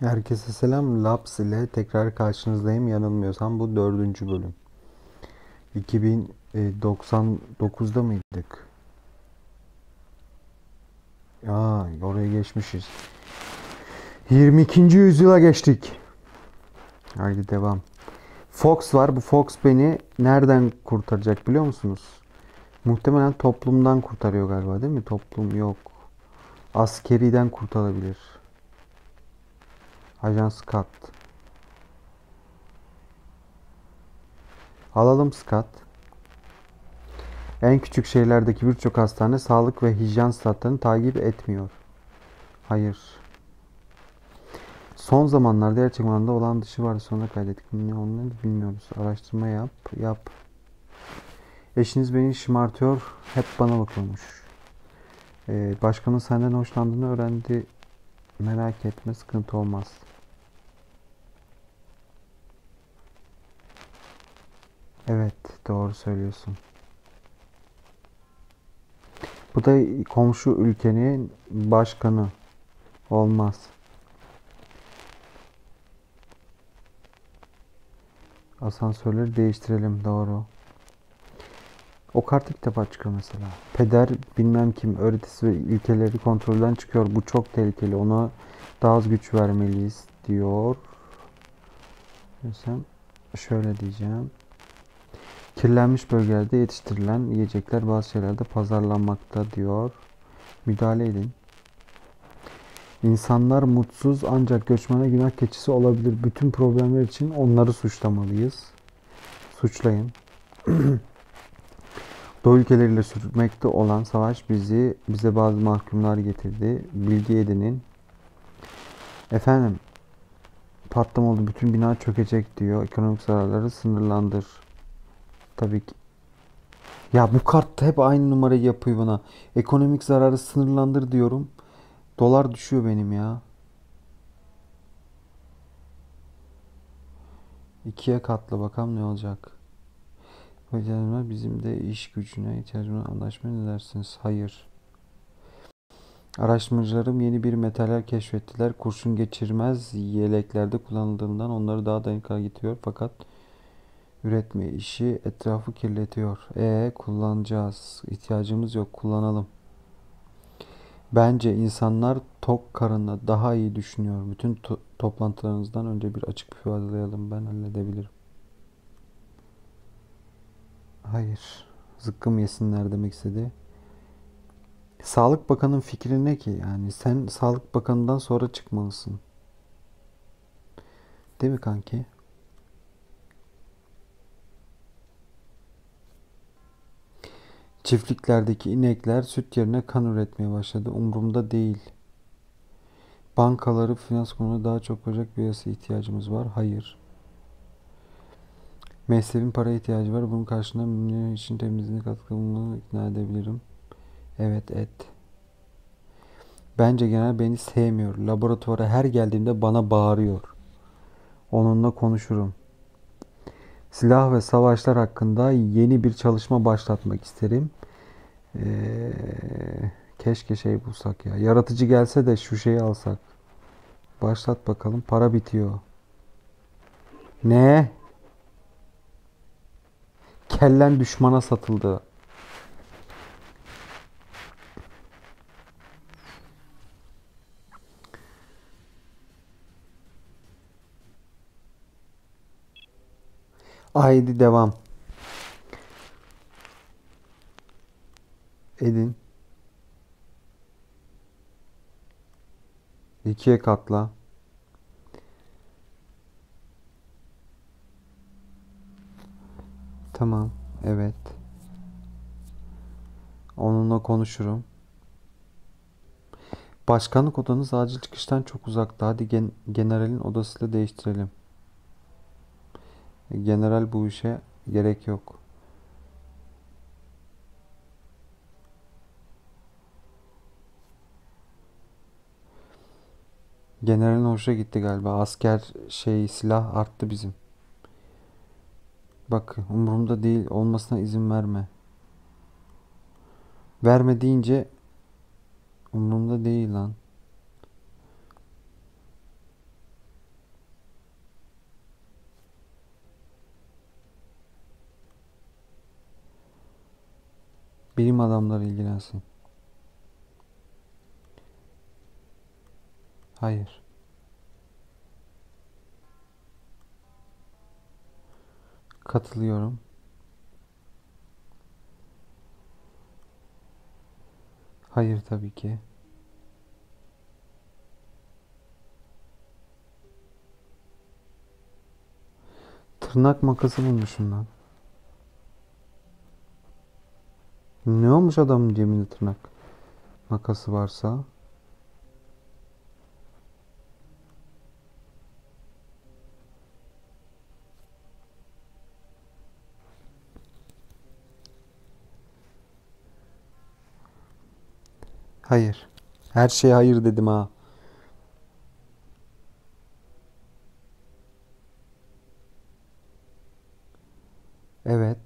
Herkese selam. Labs ile tekrar karşınızdayım. Yanılmıyorsam bu dördüncü bölüm. 2099'da mıydık? Ya oraya geçmişiz. 22. yüzyıla geçtik. Haydi devam. Fox var. Bu Fox beni nereden kurtaracak biliyor musunuz? Muhtemelen toplumdan kurtarıyor galiba değil mi? Toplum yok. Askeriden kurtarabilir. Ajan Scott. Alalım Scott. En küçük şehirlerdeki birçok hastane sağlık ve hijyen standartlarını takip etmiyor. Hayır. Son zamanlarda gerçek manada olan dışı var sonra kaydettik. Ne onu bilmiyoruz. Araştırma yap. Yap. Eşiniz beni şımartıyor. Hep bana bakıyormuş. Ee, başkanın senden hoşlandığını öğrendi. Merak etme sıkıntı olmaz. Evet, doğru söylüyorsun. Bu da komşu ülkenin başkanı. Olmaz. Asansörleri değiştirelim, doğru. O kartı kitap çıkıyor mesela. Peder bilmem kim öğretisi ve ilkeleri kontrolden çıkıyor. Bu çok tehlikeli. Ona daha az güç vermeliyiz diyor. Mesela şöyle diyeceğim. Kirlenmiş bölgelerde yetiştirilen yiyecekler bazı şeylerde pazarlanmakta diyor. Müdahale edin. İnsanlar mutsuz ancak göçmene günah keçisi olabilir. Bütün problemler için onları suçlamalıyız. Suçlayın. Doğu ülkeleriyle sürmekte olan savaş bizi bize bazı mahkumlar getirdi. Bilgi edinin. Efendim patlama oldu. Bütün bina çökecek diyor. Ekonomik zararları sınırlandır. Tabii ki. Ya bu kart hep aynı numarayı yapıyor bana. Ekonomik zararı sınırlandır diyorum. Dolar düşüyor benim ya. İkiye katla bakalım ne olacak. Hocam bizim de iş gücüne ihtiyacımız anlaşma ne dersiniz? Hayır. Araştırmacılarım yeni bir metaller keşfettiler. Kurşun geçirmez yeleklerde kullanıldığından onları daha dayanıklı getiriyor. Fakat üretme işi etrafı kirletiyor. E kullanacağız. İhtiyacımız yok. Kullanalım. Bence insanlar tok karınla daha iyi düşünüyor. Bütün to- toplantılarınızdan önce bir açık ifadelayalım. Ben halledebilirim. Hayır. Zıkkım yesinler demek istedi. Sağlık Bakanı'nın fikri ne ki? Yani sen Sağlık Bakanı'ndan sonra çıkmalısın. Değil mi kanki? Çiftliklerdeki inekler süt yerine kan üretmeye başladı. Umurumda değil. Bankaları finans konusunda daha çok olacak bir yasa ihtiyacımız var. Hayır. Mezhebin para ihtiyacı var. Bunun karşılığında milyon için temizliğine katkı bulmanı ikna edebilirim. Evet et. Bence genel beni sevmiyor. Laboratuvara her geldiğimde bana bağırıyor. Onunla konuşurum. Silah ve savaşlar hakkında yeni bir çalışma başlatmak isterim. Ee, keşke şey bulsak ya. Yaratıcı gelse de şu şeyi alsak. Başlat bakalım. Para bitiyor. Ne? Kellen düşmana satıldı. Haydi devam. Edin. İkiye katla. Tamam. Evet. Onunla konuşurum. Başkanlık odanız acil çıkıştan çok uzakta. Hadi gen generalin odasıyla değiştirelim. General bu işe gerek yok. Generalin hoşuna gitti galiba. Asker şey silah arttı bizim. Bak umurumda değil olmasına izin verme. Verme deyince umurumda değil lan. Bilim adamları ilgilensin. Hayır. Katılıyorum. Hayır tabii ki. Tırnak makası bulmuşum lan. Ne olmuş adamın cebinde tırnak makası varsa? Hayır. Her şeye hayır dedim ha. Evet.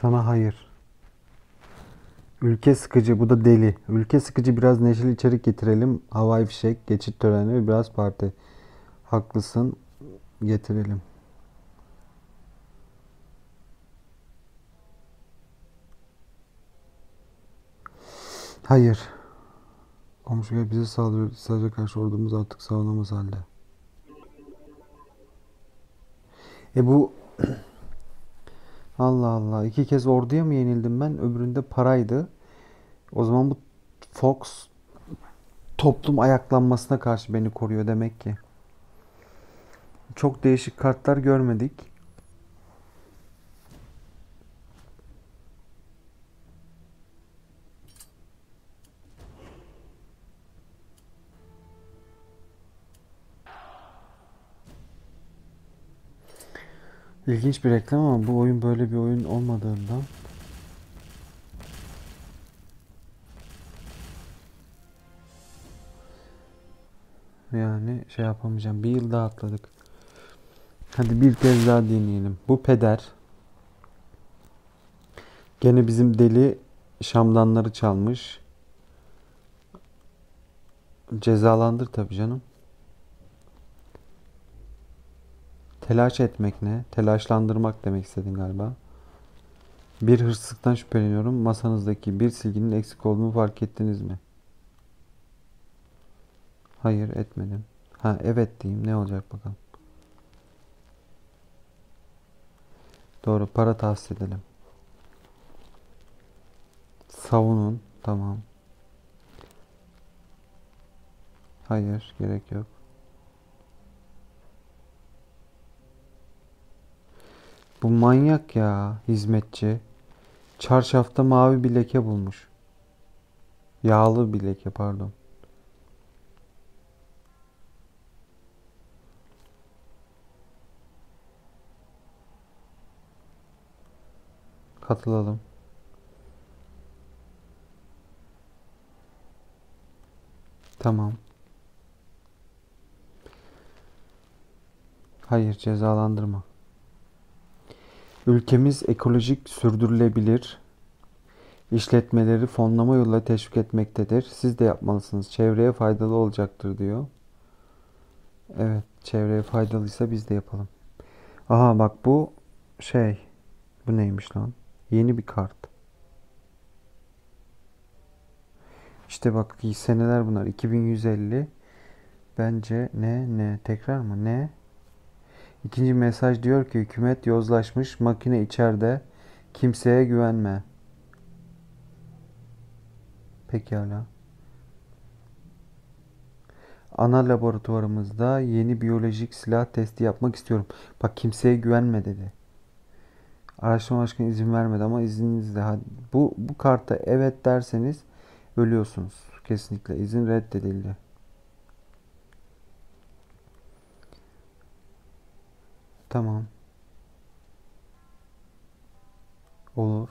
Sana hayır. Ülke sıkıcı, bu da deli. Ülke sıkıcı biraz neşeli içerik getirelim. Havai fişek, geçit töreni ve biraz parti. Haklısın. Getirelim. Hayır. Komşuya bize saldırıyor. Sadece karşı ordumuz artık savunamaz halde. E bu Allah Allah. iki kez orduya mı yenildim ben? Öbüründe paraydı. O zaman bu Fox toplum ayaklanmasına karşı beni koruyor demek ki. Çok değişik kartlar görmedik. İlginç bir reklam ama bu oyun böyle bir oyun olmadığından yani şey yapamayacağım. Bir yıl daha atladık. Hadi bir kez daha deneyelim. Bu peder. Gene bizim deli şamdanları çalmış. Cezalandır tabii canım. Telaş etmek ne? Telaşlandırmak demek istedin galiba. Bir hırsızlıktan şüpheleniyorum. Masanızdaki bir silginin eksik olduğunu fark ettiniz mi? Hayır etmedim. Ha evet diyeyim. Ne olacak bakalım. Doğru. Para tahsis edelim. Savunun. Tamam. Hayır. Gerek yok. Bu manyak ya hizmetçi. Çarşafta mavi bir leke bulmuş. Yağlı bir leke pardon. Katılalım. Tamam. Hayır cezalandırma. Ülkemiz ekolojik sürdürülebilir işletmeleri fonlama yoluyla teşvik etmektedir. Siz de yapmalısınız. Çevreye faydalı olacaktır diyor. Evet, çevreye faydalıysa biz de yapalım. Aha bak bu şey. Bu neymiş lan? Yeni bir kart. İşte bak seneler bunlar. 2150. Bence ne ne tekrar mı ne? İkinci mesaj diyor ki hükümet yozlaşmış makine içeride kimseye güvenme. Pekala. Ana laboratuvarımızda yeni biyolojik silah testi yapmak istiyorum. Bak kimseye güvenme dedi. Araştırma başkanı izin vermedi ama izninizle bu bu karta evet derseniz ölüyorsunuz. Kesinlikle izin reddedildi. Tamam. Olur.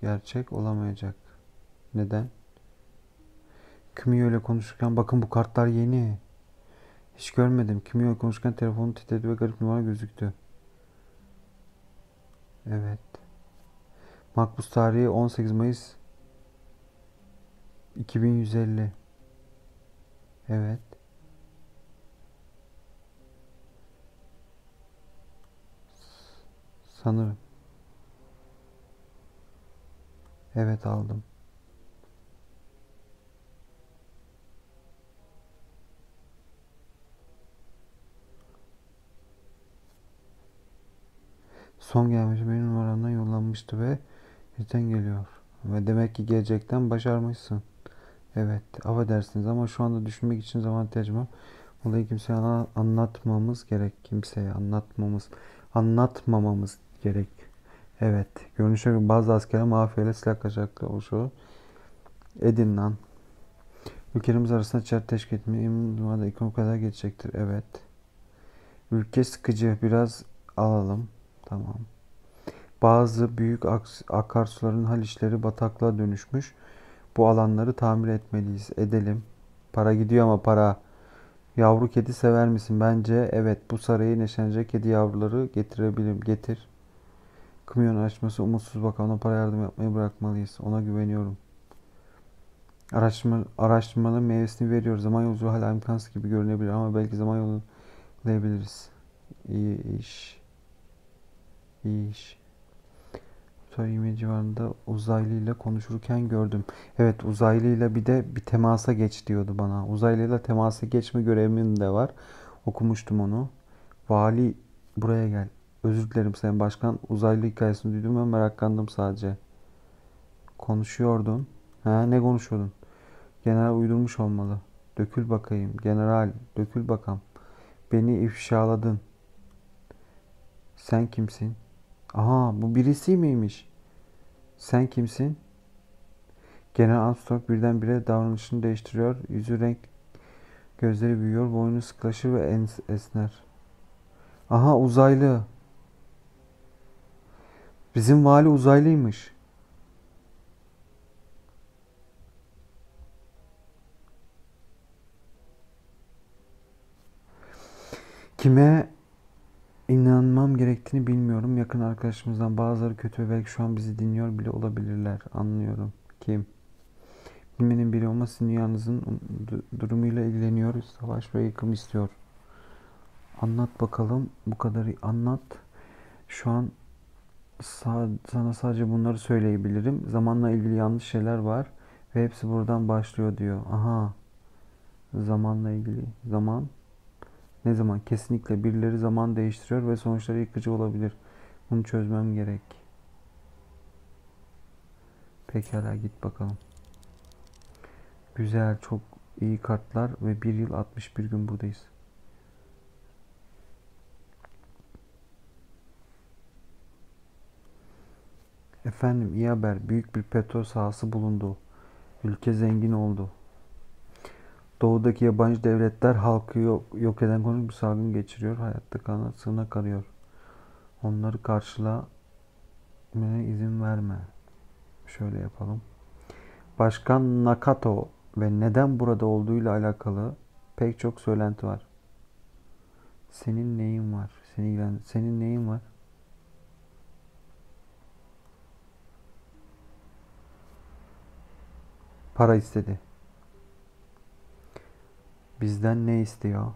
Gerçek olamayacak. Neden? Kimiyo ile konuşurken bakın bu kartlar yeni. Hiç görmedim. İle konuşurken telefonu titredi ve garip numara gözüktü. Evet. Makbuz tarihi 18 Mayıs 2150. Evet. Sanırım. Evet aldım. Son gelmiş benim numaramdan yollanmıştı ve bizden geliyor. Ve demek ki gelecekten başarmışsın. Evet, affedersiniz ama şu anda düşünmek için zaman ihtiyacım var. Olayı kimseye anlatmamız gerek. Kimseye anlatmamız, anlatmamamız gerek. Evet, görünüşe göre bazı askerler mafyayla silah kaçaklı oluşuyor. Edin lan. Ülkelerimiz arasında çer teşkil etmeyi ekonomi kadar geçecektir. Evet. Ülke sıkıcı. Biraz alalım. Tamam. Bazı büyük akarsuların haliçleri bataklığa dönüşmüş. Bu alanları tamir etmeliyiz. Edelim. Para gidiyor ama para. Yavru kedi sever misin? Bence evet. Bu sarayı neşelenecek kedi yavruları getirebilirim. Getir. Kımyon açması umutsuz bak ona para yardım yapmayı bırakmalıyız. Ona güveniyorum. Araştırma, araştırmanın meyvesini veriyor. Zaman yolculuğu hala imkansız gibi görünebilir ama belki zaman yolunu bulabiliriz. İyi iş. İş. Sonra civarında uzaylı ile konuşurken gördüm. Evet uzaylı ile bir de bir temasa geç diyordu bana. Uzaylı ile temasa geçme görevimin de var. Okumuştum onu. Vali buraya gel. Özür dilerim Sayın Başkan. Uzaylı hikayesini duydum ve meraklandım sadece. Konuşuyordun. Ha, ne konuşuyordun? General uydurmuş olmalı. Dökül bakayım. General dökül bakam. Beni ifşaladın. Sen kimsin? Aha bu birisi miymiş? Sen kimsin? General Armstrong birdenbire davranışını değiştiriyor. Yüzü renk, gözleri büyüyor, boynu sıklaşır ve esner. Aha uzaylı. Bizim vali uzaylıymış. Kime inanmam gerektiğini bilmiyorum. Yakın arkadaşımızdan bazıları kötü ve belki şu an bizi dinliyor bile olabilirler. Anlıyorum. Kim? Bilmenin biri olması dünyanızın durumuyla ilgileniyor. Savaş ve yıkım istiyor. Anlat bakalım. Bu kadarı anlat. Şu an sana sadece bunları söyleyebilirim. Zamanla ilgili yanlış şeyler var ve hepsi buradan başlıyor diyor. Aha. Zamanla ilgili. Zaman. Ne zaman? Kesinlikle birileri zaman değiştiriyor ve sonuçları yıkıcı olabilir. Bunu çözmem gerek. Pekala git bakalım. Güzel, çok iyi kartlar ve bir yıl 61 gün buradayız. Efendim iyi haber. Büyük bir petrol sahası bulundu. Ülke zengin oldu. Doğudaki yabancı devletler halkı yok, yok eden konu bir salgın geçiriyor. Hayatta kalana sığınak arıyor. Onları karşılamaya izin verme. Şöyle yapalım. Başkan Nakato ve neden burada olduğuyla alakalı pek çok söylenti var. Senin neyin var? Senin, senin neyin var? Para istedi. Bizden ne istiyor?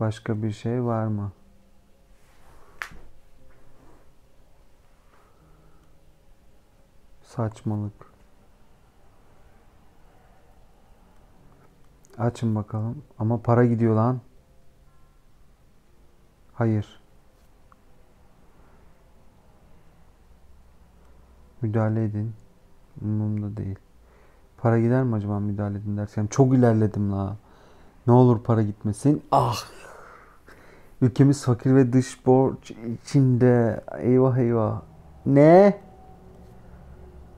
Başka bir şey var mı? Saçmalık. Açın bakalım. Ama para gidiyor lan. Hayır. Müdahale edin. Umurumda değil. Para gider mi acaba müdahale edin derken? Çok ilerledim la. Ne olur para gitmesin. Ah. Ülkemiz fakir ve dış borç içinde. Eyvah eyvah. Ne?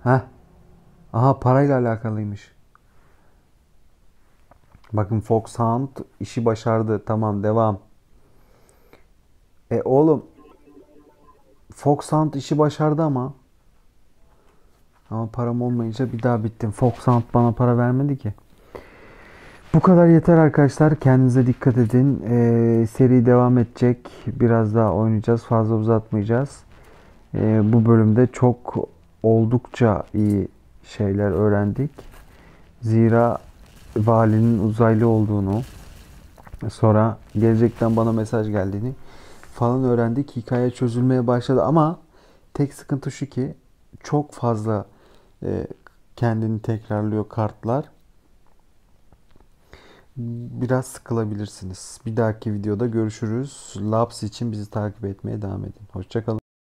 Ha? Aha parayla alakalıymış. Bakın Foxhound işi başardı. Tamam devam. E oğlum Foxhound işi başardı ama ama param olmayınca bir daha bittim. Foxhound bana para vermedi ki. Bu kadar yeter arkadaşlar. Kendinize dikkat edin. Ee, seri devam edecek. Biraz daha oynayacağız. Fazla uzatmayacağız. Ee, bu bölümde çok oldukça iyi şeyler öğrendik. Zira valinin uzaylı olduğunu, sonra gelecekten bana mesaj geldiğini falan öğrendik. Hikaye çözülmeye başladı ama tek sıkıntı şu ki çok fazla e, kendini tekrarlıyor kartlar. Biraz sıkılabilirsiniz. Bir dahaki videoda görüşürüz. Labs için bizi takip etmeye devam edin. Hoşçakalın.